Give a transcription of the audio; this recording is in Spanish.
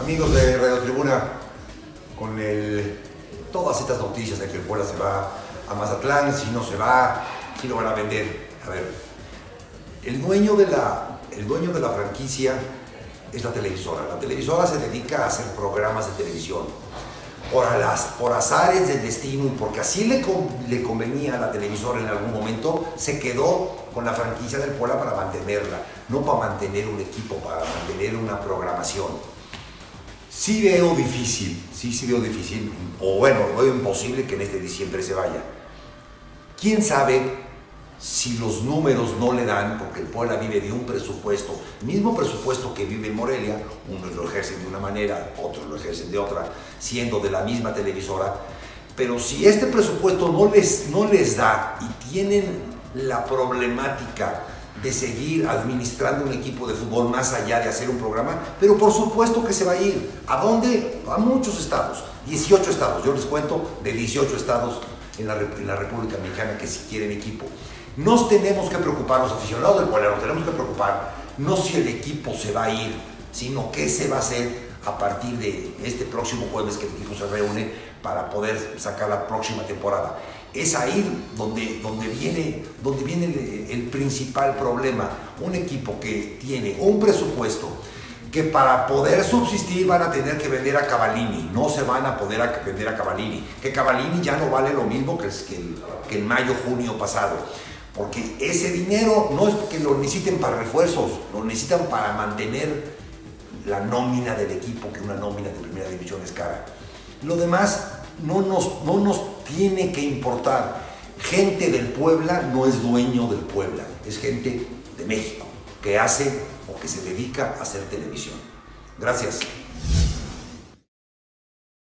Amigos de Radio Tribuna, con todas estas noticias de que el Puebla se va a Mazatlán, si no se va, si lo van a vender. A ver, el dueño de la, el dueño de la franquicia es la televisora. La televisora se dedica a hacer programas de televisión. Por, azares del destino porque así le, le convenía a la televisora en algún momento, se quedó con la franquicia del Puebla para mantenerla, no para mantener un equipo, para mantener una programación. Sí veo difícil, sí, sí veo difícil, o bueno, veo imposible que en este diciembre se vaya. ¿Quién sabe si los números no le dan, porque el Puebla vive de un presupuesto, mismo presupuesto que vive en Morelia, unos lo ejercen de una manera, otros lo ejercen de otra, siendo de la misma televisora, pero si este presupuesto no les, no les da y tienen la problemática de seguir administrando un equipo de fútbol más allá de hacer un programa, pero por supuesto que se va a ir. ¿A dónde? A muchos estados, 18 estados, yo les cuento de 18 estados en la, en la República Mexicana que si quieren equipo. Nos tenemos que preocupar, los aficionados del pueblo, nos tenemos que preocupar, no si el equipo se va a ir, sino qué se va a hacer a partir de este próximo jueves que el equipo se reúne para poder sacar la próxima temporada. Es ahí donde, donde viene, donde viene el, el principal problema. Un equipo que tiene un presupuesto que para poder subsistir van a tener que vender a Cavallini, no se van a poder a vender a Cavallini, que Cavallini ya no vale lo mismo que, que, que en mayo, junio pasado. Porque ese dinero no es que lo necesiten para refuerzos, lo necesitan para mantener la nómina del equipo, que una nómina de primera división es cara. Lo demás no nos, no nos tiene que importar. Gente del Puebla no es dueño del Puebla, es gente de México que hace o que se dedica a hacer televisión. Gracias.